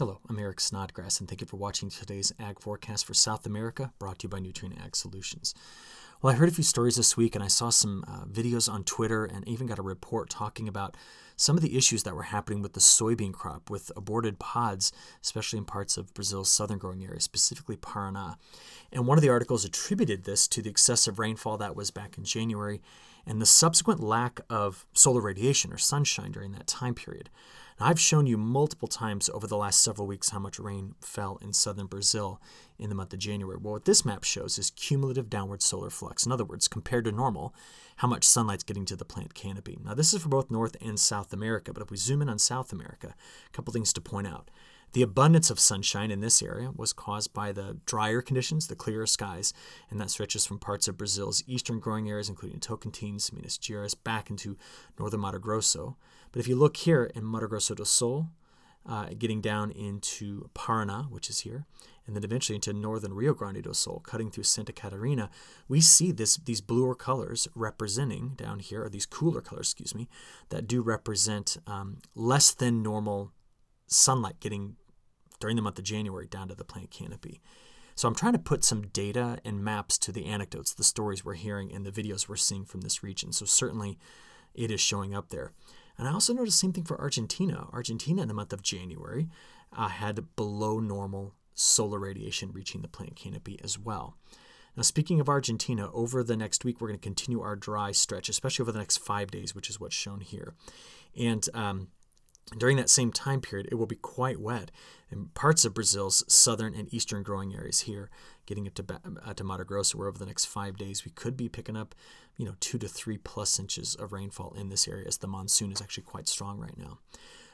Hello, I'm Eric Snodgrass, and thank you for watching today's Ag Forecast for South America, brought to you by Nutrien Ag Solutions. Well, I heard a few stories this week, and I saw some uh, videos on Twitter, and even got a report talking about some of the issues that were happening with the soybean crop, with aborted pods, especially in parts of Brazil's southern growing area, specifically Paraná. And one of the articles attributed this to the excessive rainfall that was back in January and the subsequent lack of solar radiation or sunshine during that time period. Now, I've shown you multiple times over the last several weeks how much rain fell in southern Brazil in the month of January. Well, what this map shows is cumulative downward solar flux. In other words, compared to normal, how much sunlight's getting to the plant canopy. Now, this is for both North and South America, but if we zoom in on South America, a couple things to point out. The abundance of sunshine in this area was caused by the drier conditions, the clearer skies, and that stretches from parts of Brazil's eastern growing areas, including Tocantins, Minas Gerais, back into northern Mato Grosso. But if you look here in Mato Grosso do Sul, uh, getting down into Paraná, which is here, and then eventually into northern Rio Grande do Sul, cutting through Santa Catarina, we see this these bluer colors representing down here, or these cooler colors, excuse me, that do represent um, less than normal sunlight getting during the month of January down to the plant canopy. So I'm trying to put some data and maps to the anecdotes, the stories we're hearing, and the videos we're seeing from this region. So certainly it is showing up there. And I also noticed the same thing for Argentina. Argentina in the month of January uh, had below normal solar radiation reaching the plant canopy as well. Now, speaking of Argentina, over the next week, we're going to continue our dry stretch, especially over the next five days, which is what's shown here. And um, during that same time period, it will be quite wet in parts of Brazil's southern and eastern growing areas here, getting up to, uh, to Mato Grosso, where over the next five days we could be picking up, you know, two to three plus inches of rainfall in this area as the monsoon is actually quite strong right now.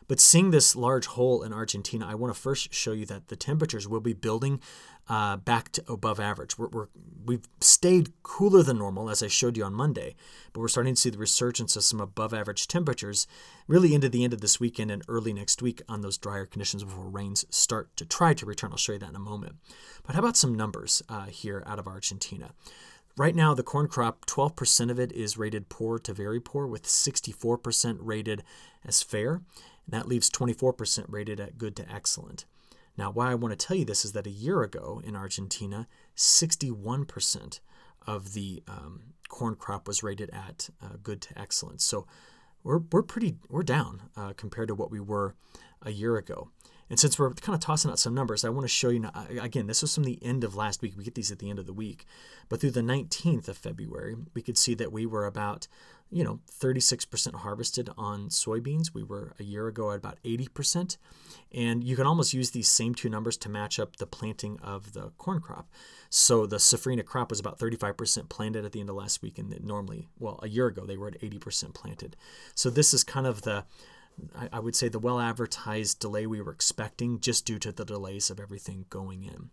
But seeing this large hole in Argentina, I want to first show you that the temperatures will be building uh, back to above average. We're, we have stayed cooler than normal, as I showed you on Monday, but we're starting to see the resurgence of some above average temperatures really into the end of this weekend and early next week on those drier conditions before rains start to try to return. I'll show you that in a moment. But how about some numbers uh, here out of Argentina? Right now, the corn crop, 12% of it is rated poor to very poor, with 64% rated as fair. And that leaves 24% rated at good to excellent. Now, why I want to tell you this is that a year ago in Argentina, 61% of the um, corn crop was rated at uh, good to excellent. So we're, we're pretty, we're down uh, compared to what we were a year ago. And since we're kind of tossing out some numbers, I want to show you now, again, this was from the end of last week. We get these at the end of the week. But through the 19th of February, we could see that we were about, you know, 36% harvested on soybeans. We were a year ago at about 80%. And you can almost use these same two numbers to match up the planting of the corn crop. So the safrinha crop was about 35% planted at the end of last week. And normally, well, a year ago, they were at 80% planted. So this is kind of the I, I would say the well advertised delay we were expecting just due to the delays of everything going in.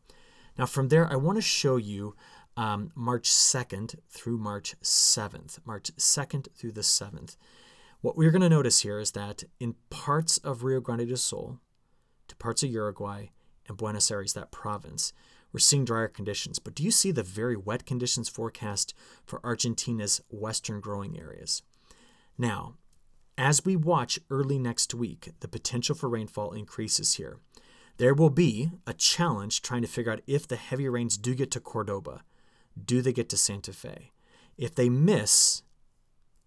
Now, from there, I want to show you um, March 2nd through March 7th. March 2nd through the 7th. What we're going to notice here is that in parts of Rio Grande do Sul, to parts of Uruguay, and Buenos Aires, that province, we're seeing drier conditions. But do you see the very wet conditions forecast for Argentina's western growing areas? Now, as we watch early next week, the potential for rainfall increases here. There will be a challenge trying to figure out if the heavy rains do get to Cordoba. Do they get to Santa Fe? If they miss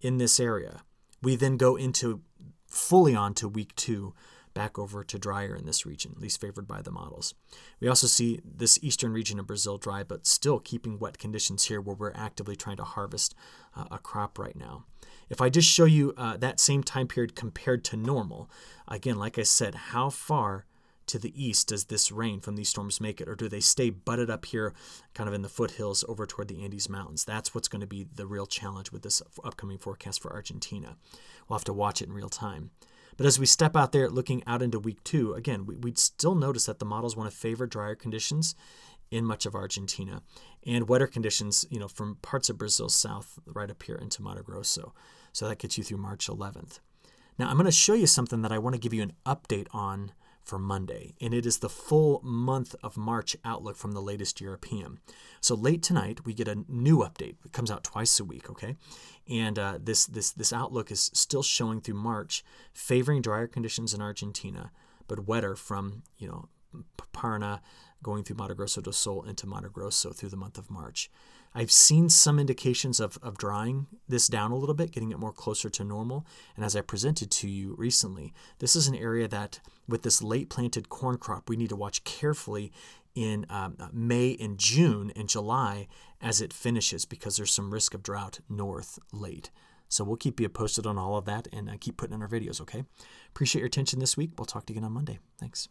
in this area, we then go into fully on to week two, back over to drier in this region, least favored by the models. We also see this eastern region of Brazil dry, but still keeping wet conditions here where we're actively trying to harvest uh, a crop right now. If I just show you uh, that same time period compared to normal, again, like I said, how far to the east does this rain from these storms make it, or do they stay butted up here, kind of in the foothills over toward the Andes Mountains? That's what's going to be the real challenge with this upcoming forecast for Argentina. We'll have to watch it in real time. But as we step out there looking out into week two, again, we, would still notice that the models want to favor drier conditions in much of Argentina and wetter conditions, you know, from parts of Brazil south right up here into Mato Grosso. So that gets you through March 11th. Now, I'm going to show you something that I want to give you an update on for Monday, and it is the full month of March outlook from the latest European. So late tonight, we get a new update. It comes out twice a week, okay? And uh, this this this outlook is still showing through March, favoring drier conditions in Argentina, but wetter from, you know, Parna going through Mato Grosso do Sul into Mato Grosso through the month of March. I've seen some indications of, of drying this down a little bit, getting it more closer to normal. And as I presented to you recently, this is an area that, with this late planted corn crop, we need to watch carefully in um, May and June and July as it finishes because there's some risk of drought north late. So we'll keep you posted on all of that and uh, keep putting in our videos, okay? Appreciate your attention this week. We'll talk to you again on Monday. Thanks.